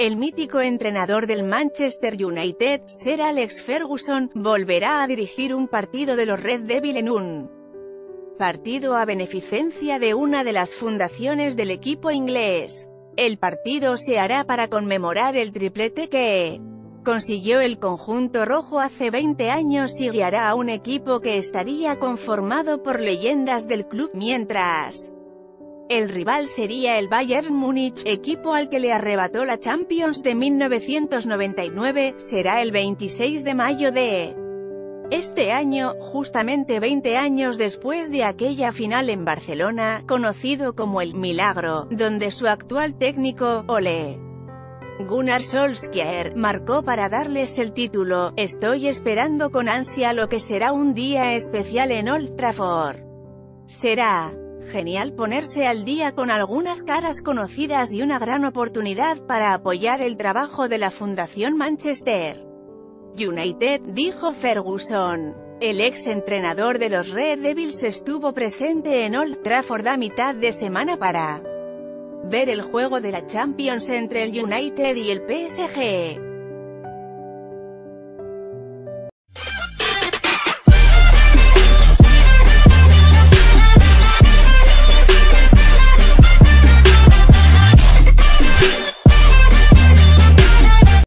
El mítico entrenador del Manchester United, Sir Alex Ferguson, volverá a dirigir un partido de los Red Devil en un partido a beneficencia de una de las fundaciones del equipo inglés. El partido se hará para conmemorar el triplete que consiguió el conjunto rojo hace 20 años y guiará a un equipo que estaría conformado por leyendas del club, mientras el rival sería el Bayern Múnich, equipo al que le arrebató la Champions de 1999, será el 26 de mayo de este año, justamente 20 años después de aquella final en Barcelona, conocido como el «Milagro», donde su actual técnico, Ole Gunnar Solskjaer, marcó para darles el título, estoy esperando con ansia lo que será un día especial en Old Trafford. Será genial ponerse al día con algunas caras conocidas y una gran oportunidad para apoyar el trabajo de la Fundación Manchester. United, dijo Ferguson. El ex entrenador de los Red Devils estuvo presente en Old Trafford a mitad de semana para ver el juego de la Champions entre el United y el PSG.